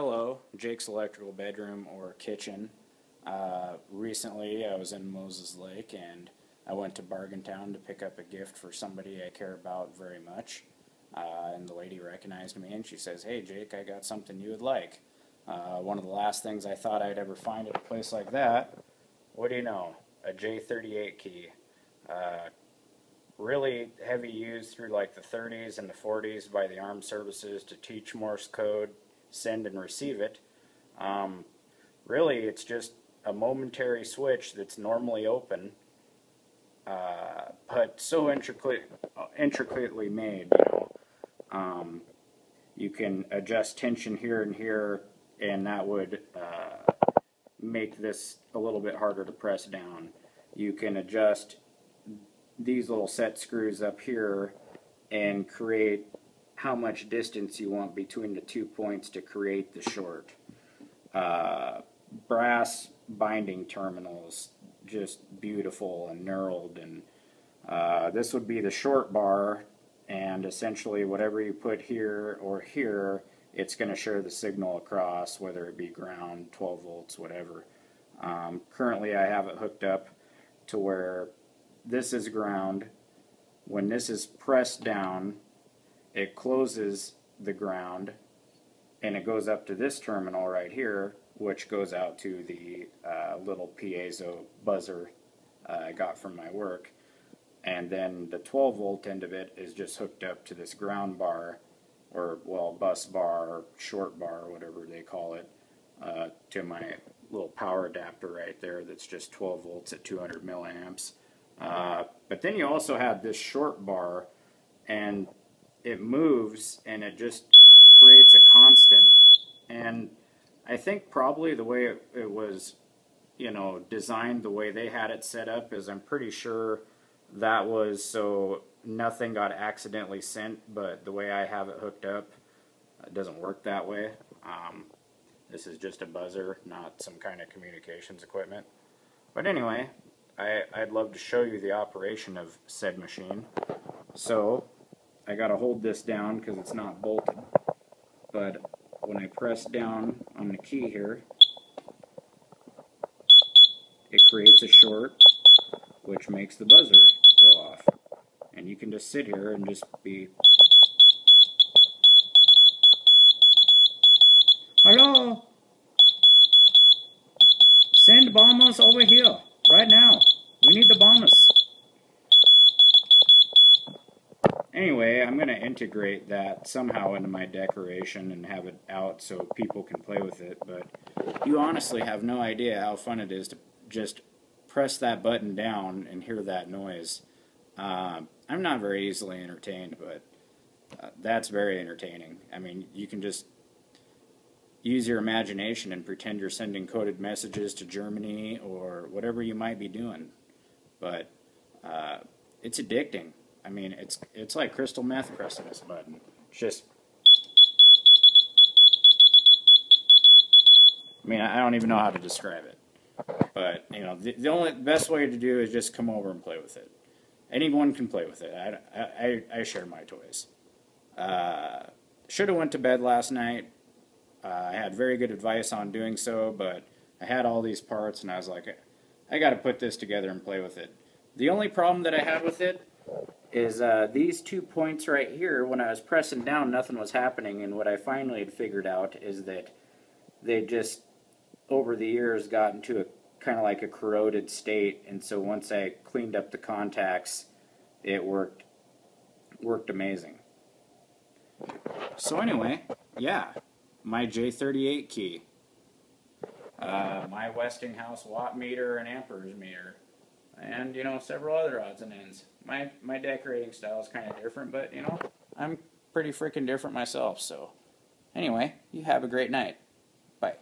Hello, Jake's Electrical Bedroom or Kitchen. Uh, recently, I was in Moses Lake and I went to Bargain Town to pick up a gift for somebody I care about very much. Uh, and the lady recognized me and she says, Hey, Jake, I got something you would like. Uh, one of the last things I thought I'd ever find at a place like that. What do you know? A J38 key. Uh, really heavy used through like the 30s and the 40s by the armed services to teach Morse code, send and receive it. Um, really, it's just a momentary switch that's normally open, uh, but so intricately, intricately made. You know, um, you can adjust tension here and here, and that would uh, make this a little bit harder to press down. You can adjust these little set screws up here and create how much distance you want between the two points to create the short. Uh, brass binding terminals, just beautiful and knurled. And uh, this would be the short bar, and essentially whatever you put here or here, it's going to share the signal across, whether it be ground, 12 volts, whatever. Um, currently, I have it hooked up to where this is ground. When this is pressed down, it closes the ground and it goes up to this terminal right here, which goes out to the uh, little piezo buzzer uh, I got from my work. And then the 12 volt end of it is just hooked up to this ground bar, or well, bus bar, short bar, whatever they call it, uh, to my little power adapter right there that's just 12 volts at 200 milliamps. Uh, but then you also have this short bar, and it moves, and it just creates a constant. And I think probably the way it, it was, you know, designed, the way they had it set up, is I'm pretty sure that was so nothing got accidentally sent. But the way I have it hooked up, it doesn't work that way. Um, this is just a buzzer, not some kind of communications equipment. But anyway, I, I'd love to show you the operation of said machine. So, I gotta hold this down because it's not bolted. But when I press down on the key here, it creates a short, which makes the buzzer go off. And you can just sit here and just be Hello? Send bombers over here, right now. We need the bombers. Anyway, I'm going to integrate that somehow into my decoration and have it out so people can play with it. But you honestly have no idea how fun it is to just press that button down and hear that noise. Uh, I'm not very easily entertained, but uh, that's very entertaining. I mean, you can just use your imagination and pretend you're sending coded messages to Germany or whatever you might be doing. But uh, it's addicting. I mean, it's it's like crystal meth pressing this button. It's just. I mean, I don't even know how to describe it. But you know, the, the only best way to do is just come over and play with it. Anyone can play with it. I, I, I share my toys. Uh, should have went to bed last night uh, I had very good advice on doing so, but I had all these parts and I was like, I got to put this together and play with it. The only problem that I had with it is uh, these two points right here, when I was pressing down, nothing was happening. And what I finally had figured out is that they just, over the years, got into a kind of like a corroded state. And so once I cleaned up the contacts, it worked worked amazing. So anyway, yeah, my J38 key, uh, my Westinghouse watt meter and amperes meter, and you know several other odds and ends. My my decorating style is kind of different, but you know I'm pretty freaking different myself. So anyway, you have a great night. Bye.